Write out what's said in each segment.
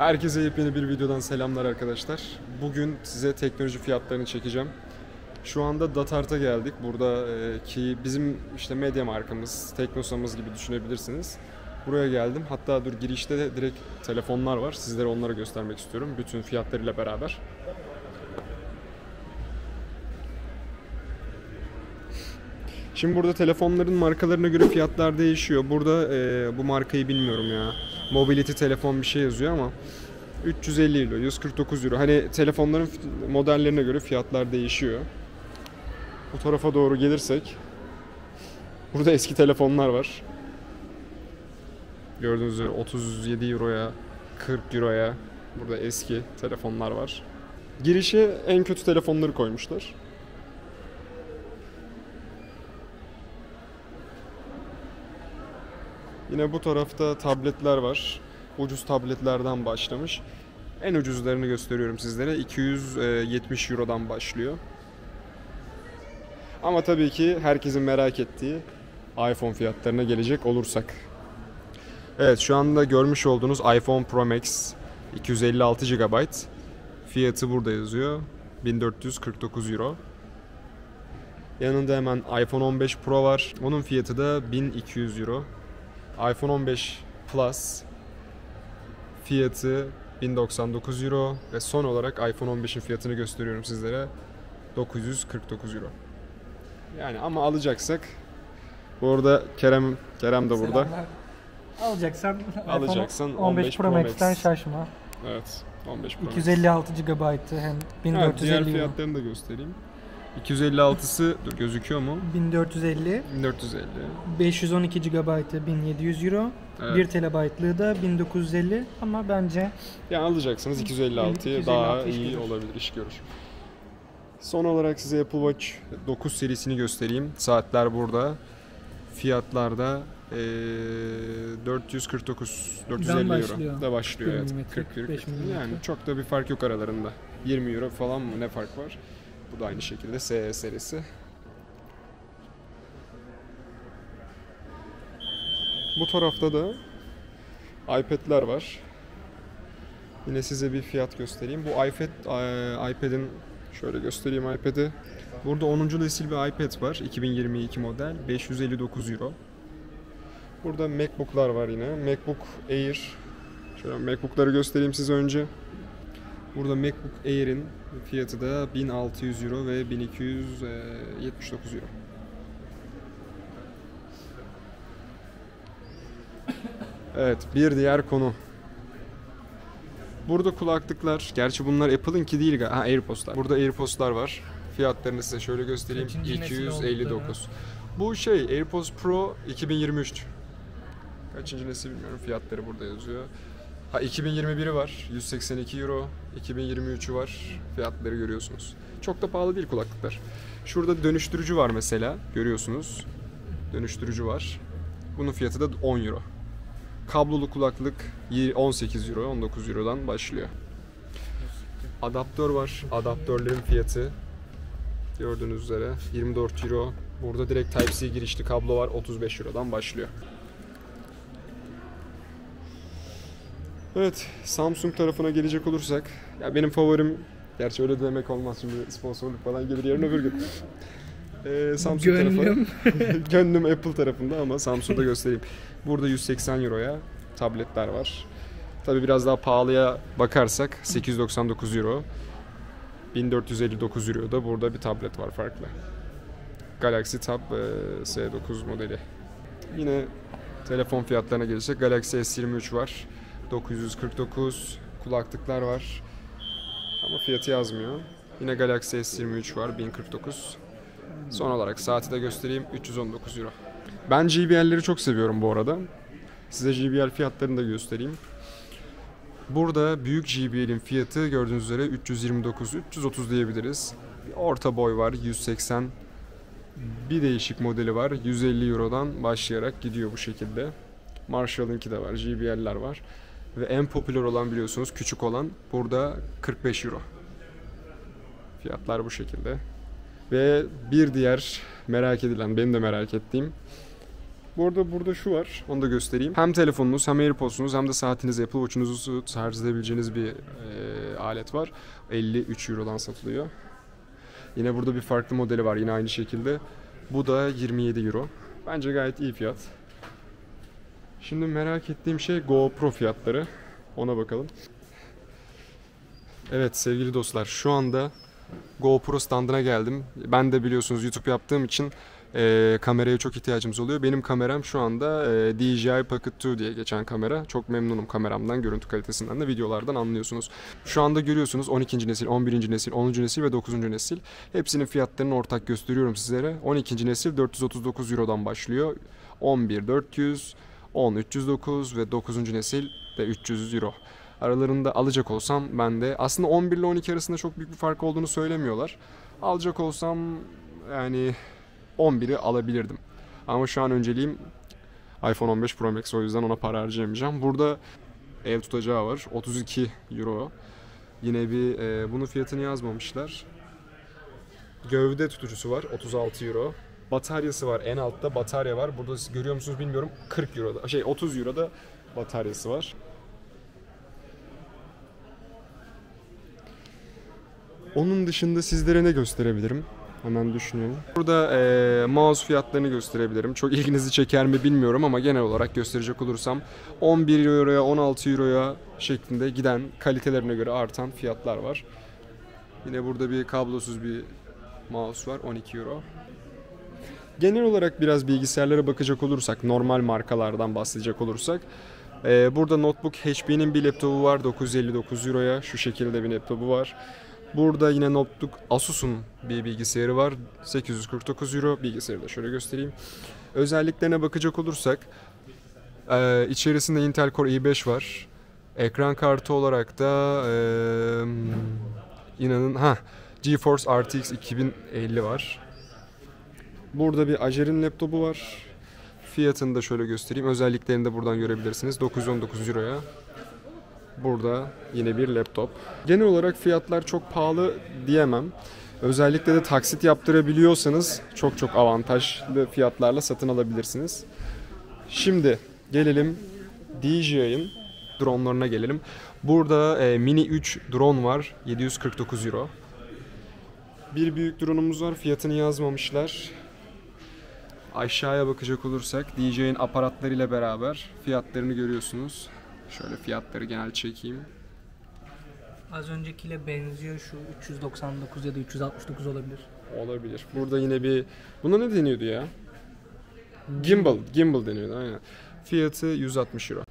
Herkese yepyeni bir videodan selamlar arkadaşlar. Bugün size teknoloji fiyatlarını çekeceğim. Şu anda Datart'a geldik. Burada e, ki bizim işte medya markamız, Teknosa'mız gibi düşünebilirsiniz. Buraya geldim. Hatta dur girişte de direkt telefonlar var. Sizlere onları göstermek istiyorum. Bütün fiyatlarıyla beraber. Şimdi burada telefonların markalarına göre fiyatlar değişiyor. Burada e, bu markayı bilmiyorum ya. Mobility telefon bir şey yazıyor ama 350 euro, 149 euro. Hani telefonların modellerine göre fiyatlar değişiyor. Bu tarafa doğru gelirsek burada eski telefonlar var. Gördüğünüz üzere 37 euroya, 40 euroya burada eski telefonlar var. Girişe en kötü telefonları koymuşlar. Yine bu tarafta tabletler var. Ucuz tabletlerden başlamış. En ucuzlarını gösteriyorum sizlere. 270 Euro'dan başlıyor. Ama tabii ki herkesin merak ettiği iPhone fiyatlarına gelecek olursak. Evet şu anda görmüş olduğunuz iPhone Pro Max 256 GB. Fiyatı burada yazıyor. 1449 Euro. Yanında hemen iPhone 15 Pro var. Onun fiyatı da 1200 Euro iPhone 15 Plus fiyatı 1099 Euro ve son olarak iPhone 15'in fiyatını gösteriyorum sizlere 949 Euro. Yani ama alacaksak bu arada Kerem Kerem de burada. Alacaksan, Alacaksan iPhone 15 Pro, Max'ten şaşma. Evet. 15 Pro Max. 256 GB'ı hem Evet, diğer 1450 fiyatlarını da göstereyim. 256'sı dur gözüküyor mu? 1450, 1450. 512 GB'ı 1700 euro, Evet. 1 TB'lığı da 1950 ama bence Yani alacaksanız 256'yı 256 daha iyi görür. olabilir, iş görür. Son olarak size Apple Watch 9 serisini göstereyim. Saatler burada. Fiyatlarda eee 449 450 euro başlıyor. da başlıyor. 1 Evet. milimetre, 41 45 milimetre. Yani çok da bir fark yok aralarında. 20 euro falan mı ne fark var? Bu da aynı şekilde SE serisi. Bu tarafta da iPad'ler var. Yine size bir fiyat göstereyim. Bu iPad, e, iPad'in şöyle göstereyim iPad'i. Burada 10. nesil bir iPad var. 2022 model. 559 Euro. Burada MacBook'lar var yine. MacBook Air. Şöyle MacBook'ları göstereyim size önce. Burada MacBook Air'in fiyatı da 1600 Euro ve 1279 Euro. Evet, bir diğer konu. Burada kulaklıklar, gerçi bunlar Apple'ınki değil galiba. Ha AirPods'lar. Burada AirPods'lar var. Fiyatlarını size şöyle göstereyim. Kaçıncı nesil 259. Bu şey AirPods Pro 2023. Kaçıncı nesil bilmiyorum. Fiyatları burada yazıyor. Ha 2021'i var. 182 Euro. 2023'ü var. Fiyatları görüyorsunuz. Çok da pahalı değil kulaklıklar. Şurada dönüştürücü var mesela. Görüyorsunuz. Dönüştürücü var. Bunun fiyatı da 10 Euro. Kablolu kulaklık y- 18 Euro, 19 Euro'dan başlıyor. Adaptör var. Adaptörlerin fiyatı gördüğünüz üzere 24 Euro. Burada direkt Type-C girişli kablo var. 35 Euro'dan başlıyor. Evet, Samsung tarafına gelecek olursak, ya benim favorim, gerçi öyle demek olmaz şimdi sponsorluk falan gelir yarın öbür gün. Ee, Samsung Gönlüm. tarafı, gönlüm Apple tarafında ama Samsung'da göstereyim. Burada 180 Euro'ya tabletler var. Tabi biraz daha pahalıya bakarsak 899 Euro, 1459 Euro da burada bir tablet var farklı. Galaxy Tab e, S9 modeli. Yine telefon fiyatlarına gelirsek Galaxy S23 var. 949 kulaklıklar var. Ama fiyatı yazmıyor. Yine Galaxy S23 var 1049. Son olarak saati de göstereyim 319 Euro. Ben JBL'leri çok seviyorum bu arada. Size JBL fiyatlarını da göstereyim. Burada büyük JBL'in fiyatı gördüğünüz üzere 329 330 diyebiliriz. Bir orta boy var 180. Bir değişik modeli var 150 Euro'dan başlayarak gidiyor bu şekilde. Marshall'ınki de var, JBL'ler var. Ve en popüler olan biliyorsunuz küçük olan burada 45 Euro. Fiyatlar bu şekilde. Ve bir diğer merak edilen, benim de merak ettiğim Bu arada burada şu var. Onu da göstereyim. Hem telefonunuz hem AirPods'unuz hem de saatiniz Apple Watch'unuzu şarj edebileceğiniz bir e, alet var. 53 Euro'dan satılıyor. Yine burada bir farklı modeli var yine aynı şekilde. Bu da 27 Euro. Bence gayet iyi fiyat. Şimdi merak ettiğim şey GoPro fiyatları. Ona bakalım. Evet sevgili dostlar şu anda GoPro standına geldim. Ben de biliyorsunuz YouTube yaptığım için e, kameraya çok ihtiyacımız oluyor. Benim kameram şu anda e, DJI Pocket 2 diye geçen kamera. Çok memnunum kameramdan, görüntü kalitesinden de videolardan anlıyorsunuz. Şu anda görüyorsunuz 12. nesil, 11. nesil, 10. nesil ve 9. nesil. Hepsinin fiyatlarını ortak gösteriyorum sizlere. 12. nesil 439 Euro'dan başlıyor. 11 400, 10 309 ve 9. nesil de 300 Euro. Aralarında alacak olsam ben de aslında 11 ile 12 arasında çok büyük bir fark olduğunu söylemiyorlar. Alacak olsam yani 11'i alabilirdim. Ama şu an önceliğim iPhone 15 Pro Max o yüzden ona para harcayamayacağım. Burada el tutacağı var 32 Euro. Yine bir e, bunun fiyatını yazmamışlar. Gövde tutucusu var 36 Euro. Bataryası var en altta batarya var. Burada siz görüyor musunuz bilmiyorum 40 Euro'da şey 30 Euro'da bataryası var. Onun dışında sizlere ne gösterebilirim? Hemen düşünüyorum. Burada eee, mouse fiyatlarını gösterebilirim. Çok ilginizi çeker mi bilmiyorum ama genel olarak gösterecek olursam 11 euroya 16 euroya şeklinde giden kalitelerine göre artan fiyatlar var. Yine burada bir kablosuz bir mouse var 12 euro. Genel olarak biraz bilgisayarlara bakacak olursak, normal markalardan bahsedecek olursak eee, burada notebook HP'nin bir laptopu var 959 euroya. Şu şekilde bir laptopu var. Burada yine notebook Asus'un bir bilgisayarı var. 849 euro. Bilgisayarı da şöyle göstereyim. Özelliklerine bakacak olursak eee, içerisinde Intel Core i5 var. Ekran kartı olarak da eee, inanın ha GeForce RTX 2050 var. Burada bir Acer'in laptopu var. Fiyatını da şöyle göstereyim. Özelliklerini de buradan görebilirsiniz. 919 euroya. Burada yine bir laptop. Genel olarak fiyatlar çok pahalı diyemem. Özellikle de taksit yaptırabiliyorsanız çok çok avantajlı fiyatlarla satın alabilirsiniz. Şimdi gelelim DJI'ın dronlarına gelelim. Burada e, Mini 3 drone var. 749 euro. Bir büyük drone'umuz var. Fiyatını yazmamışlar. Aşağıya bakacak olursak DJI'nin aparatlarıyla beraber fiyatlarını görüyorsunuz. Şöyle fiyatları genel çekeyim. Az öncekiyle benziyor şu 399 ya da 369 olabilir. Olabilir. Burada yine bir... Buna ne deniyordu ya? Gimbal. Gimbal deniyordu aynen. Fiyatı 160 euro.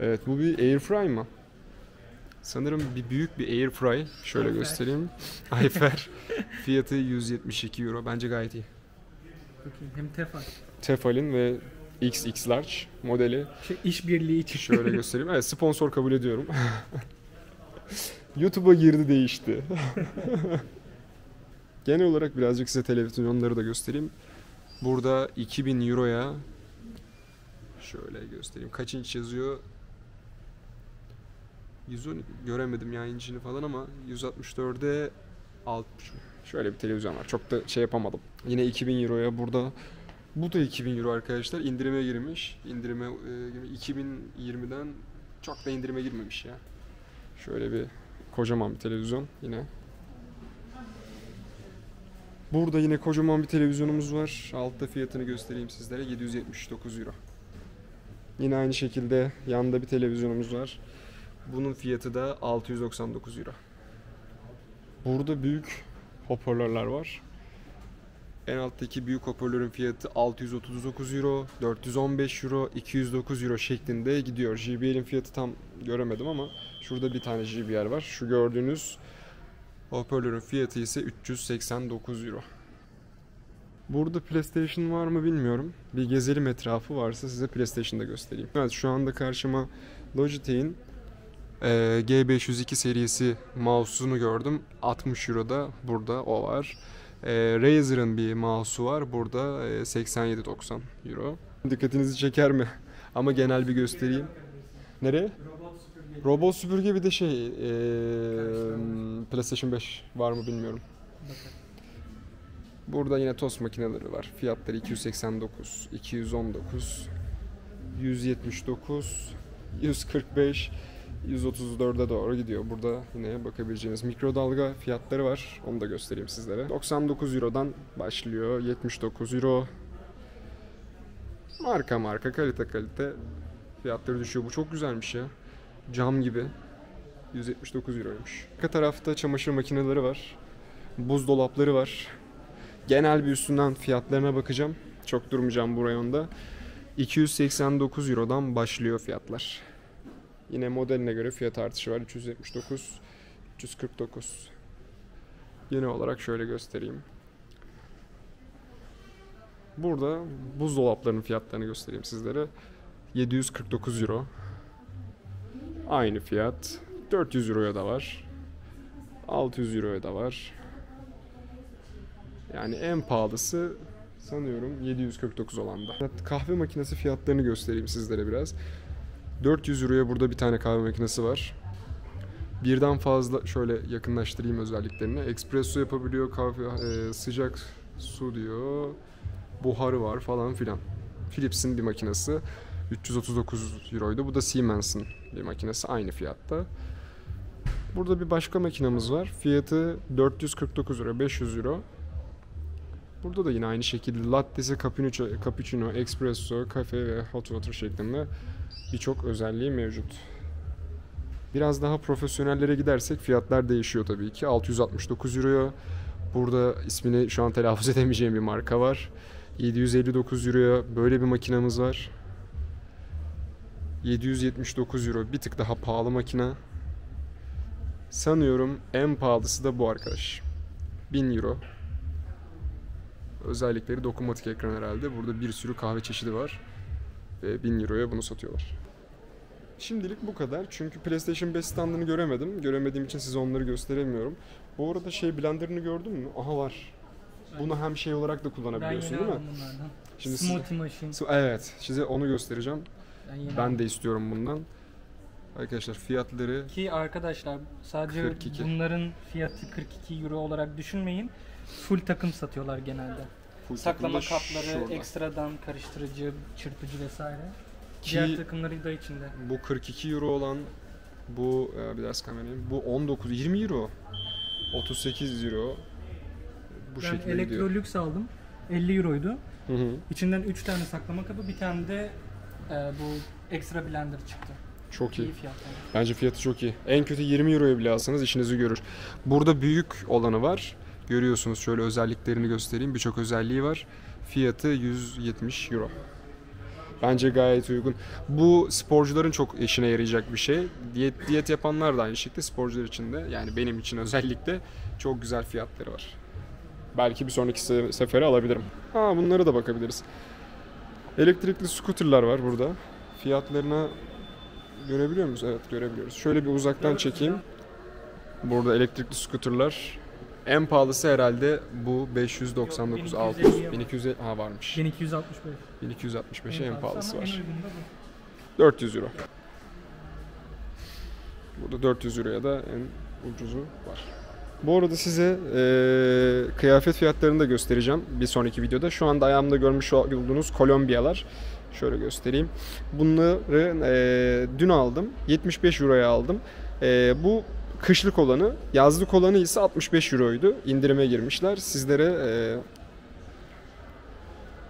Evet bu bir airfry mı? Sanırım bir büyük bir airfry. Şöyle Ayfer. göstereyim. Ayfer. Fiyatı 172 euro. Bence gayet iyi. Bakayım hem Tefal. Tefal'in ve XX Large modeli. Şey, işbirliği için. Şöyle göstereyim. Evet sponsor kabul ediyorum. YouTube'a girdi değişti. Genel olarak birazcık size televizyonları da göstereyim. Burada 2000 Euro'ya şöyle göstereyim. Kaç inç yazıyor? 110 göremedim ya incini falan ama 164'e 60 şöyle bir televizyon var. Çok da şey yapamadım. Yine 2000 Euro'ya burada bu da 2000 Euro arkadaşlar. İndirime girmiş. İndirime e, 2020'den çok da indirime girmemiş ya. Şöyle bir kocaman bir televizyon yine. Burada yine kocaman bir televizyonumuz var. Altta fiyatını göstereyim sizlere. 779 euro. Yine aynı şekilde yanında bir televizyonumuz var. Bunun fiyatı da 699 euro. Burada büyük hoparlörler var. En alttaki büyük hoparlörün fiyatı 639 euro, 415 euro, 209 euro şeklinde gidiyor. JBL'in fiyatı tam göremedim ama şurada bir tane JBL var. Şu gördüğünüz hoparlörün fiyatı ise 389 euro. Burada PlayStation var mı bilmiyorum. Bir gezelim etrafı varsa size PlayStation'da göstereyim. Evet şu anda karşıma Logitech'in e, G502 serisi mouse'unu gördüm. 60 Euro'da burada o var. E, Razer'ın bir mouse'u var. Burada e, 87.90 Euro. Dikkatinizi çeker mi? Ama genel bir göstereyim. Nereye? Robot süpürge bir de şey e, PlayStation 5 var mı bilmiyorum. Burada yine tost makineleri var. Fiyatları 289, 219, 179, 145, 134'e doğru gidiyor. Burada yine bakabileceğiniz mikrodalga fiyatları var. Onu da göstereyim sizlere. 99 Euro'dan başlıyor. 79 Euro. Marka marka, kalite kalite fiyatları düşüyor. Bu çok güzelmiş ya. Cam gibi. 179 Euro'ymuş. Arka tarafta çamaşır makineleri var. Buzdolapları var. Genel bir üstünden fiyatlarına bakacağım. Çok durmayacağım bu rayonda. 289 Euro'dan başlıyor fiyatlar. Yine modeline göre fiyat artışı var. 379, 349. Yeni olarak şöyle göstereyim. Burada buzdolaplarının fiyatlarını göstereyim sizlere. 749 Euro. Aynı fiyat. 400 Euro'ya da var. 600 Euro'ya da var. Yani en pahalısı sanıyorum 749 olanda. Kahve makinesi fiyatlarını göstereyim sizlere biraz. 400 Euro'ya burada bir tane kahve makinesi var. Birden fazla şöyle yakınlaştırayım özelliklerini. Espresso yapabiliyor, kahve e, sıcak su diyor. Buharı var falan filan. Philips'in bir makinesi. 339 Euro'ydu. Bu da Siemens'in bir makinesi aynı fiyatta. Burada bir başka makinamız var. Fiyatı 449 euro, 500 euro. Burada da yine aynı şekilde latte'si, cappuccino, cappuccino, espresso, kafe ve hot water şeklinde birçok özelliği mevcut. Biraz daha profesyonellere gidersek fiyatlar değişiyor tabii ki. 669 euroya. Burada ismini şu an telaffuz edemeyeceğim bir marka var. 759 euroya böyle bir makinamız var. 779 euro bir tık daha pahalı makine. Sanıyorum en pahalısı da bu arkadaş. 1000 euro. Özellikleri dokunmatik ekran herhalde. Burada bir sürü kahve çeşidi var. Ve 1000 euroya bunu satıyorlar. Şimdilik bu kadar. Çünkü PlayStation 5 standını göremedim. Göremediğim için size onları gösteremiyorum. Bu arada şey blenderını gördün mü? Aha var. Bunu hem şey olarak da kullanabiliyorsun değil mi? bunlardan. Şimdi size- Smoothie machine. Su- Evet, size onu göstereceğim. Ben, Ben de istiyorum bundan. Arkadaşlar fiyatları Ki arkadaşlar sadece 42. bunların fiyatı 42 euro olarak düşünmeyin. Full takım satıyorlar genelde. full Saklama takımda kapları, şurada. ekstradan karıştırıcı, çırpıcı vesaire. Ki Diğer takımları da içinde. bu 42 euro olan bu e, biraz kamerayım. Bu 19 20 euro. 38 euro. Bu ben şekilde gidiyor. Electrolux aldım. 50 euroydu. Hı hı. İçinden 3 tane saklama kabı, bir tane de e, bu ekstra blender çıktı. Çok iyi. İyi. Bence fiyatı çok iyi. En kötü 20 euroya bile alsanız işinizi görür. Burada büyük olanı var. Görüyorsunuz şöyle özelliklerini göstereyim. Birçok özelliği var. Fiyatı 170 euro. Bence gayet uygun. Bu sporcuların çok işine yarayacak bir şey. Diyet, diyet yapanlar da aynı şekilde sporcular için de yani benim için özellikle çok güzel fiyatları var. Belki bir sonraki se- sefere alabilirim. Ha bunlara da bakabiliriz. Elektrikli scooterlar var burada. Fiyatlarına görebiliyor muyuz? Evet görebiliyoruz. Şöyle bir uzaktan çekeyim. Burada elektrikli scooterlar. En pahalısı herhalde bu 599 Yok, 600 1250 ama. 1250 ha varmış. 1265. 1265'e en pahalısı var. En uygun da bu. 400 euro. Burada 400 euroya da en ucuzu var. Bu arada size eee, kıyafet fiyatlarını da göstereceğim bir sonraki videoda. Şu anda ayağımda görmüş olduğunuz Kolombiyalar. Şöyle göstereyim. Bunları eee, dün aldım. 75 euroya aldım. Eee, bu kışlık olanı, yazlık olanı ise 65 euroydu. İndirime girmişler. Sizlere eee,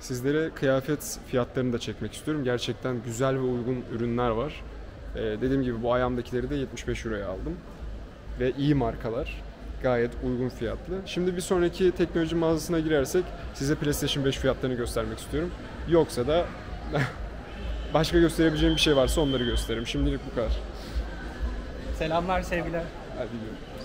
Sizlere kıyafet fiyatlarını da çekmek istiyorum. Gerçekten güzel ve uygun ürünler var. Ee, dediğim gibi bu ayağımdakileri de 75 euroya aldım. Ve iyi markalar. Gayet uygun fiyatlı. Şimdi bir sonraki teknoloji mağazasına girersek size PlayStation 5 fiyatlarını göstermek istiyorum. Yoksa da başka gösterebileceğim bir şey varsa onları gösteririm. Şimdilik bu kadar. Selamlar sevgiler. Adiós.